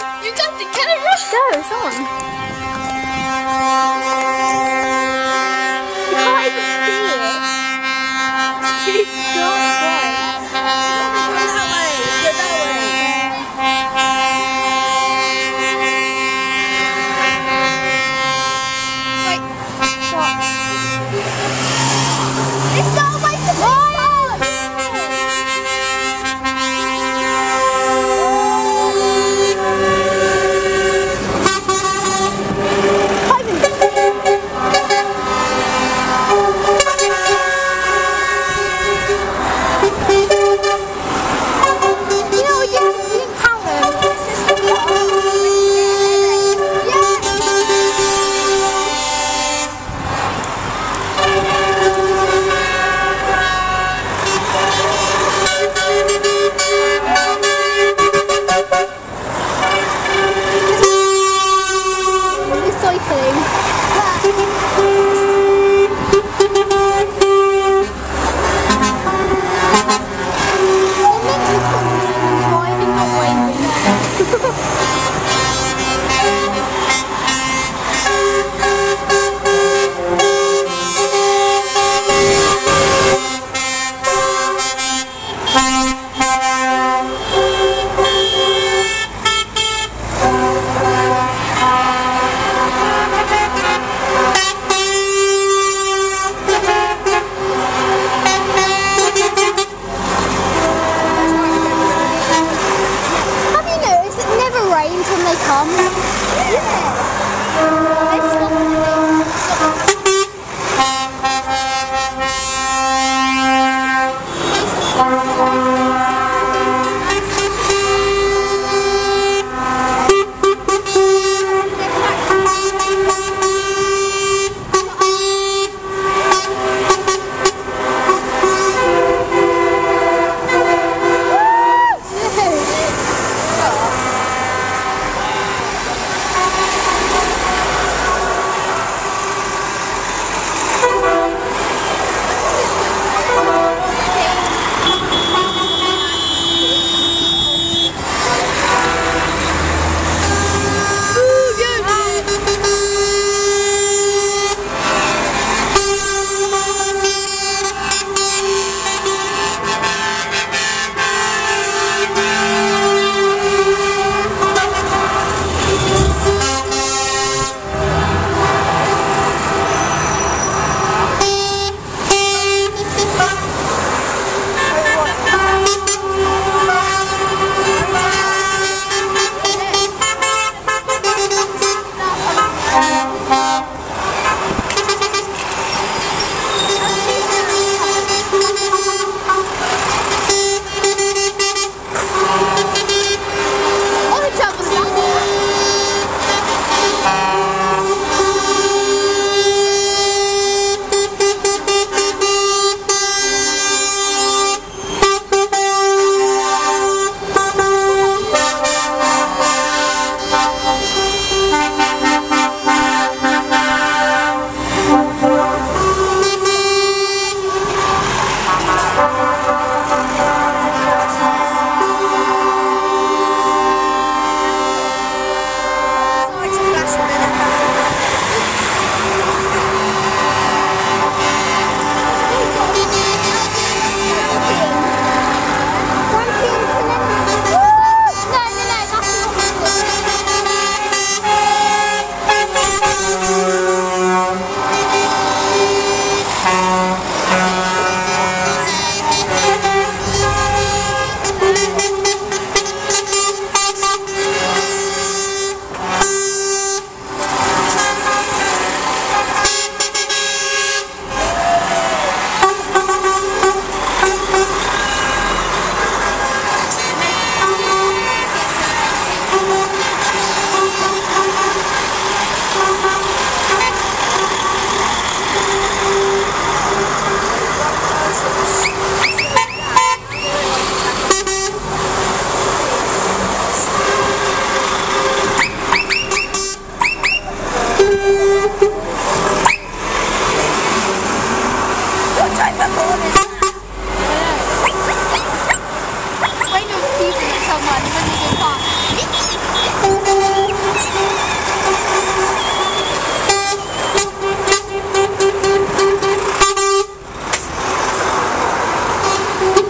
on. You got the camera. Go, it's on.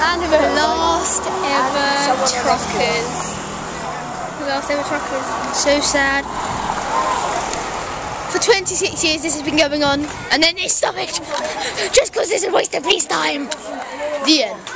And the last ever truckers. The last ever truckers. So sad. For 26 years this has been going on, and then they stop it! Just because is a waste of police time! The end.